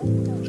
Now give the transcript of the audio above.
嗯。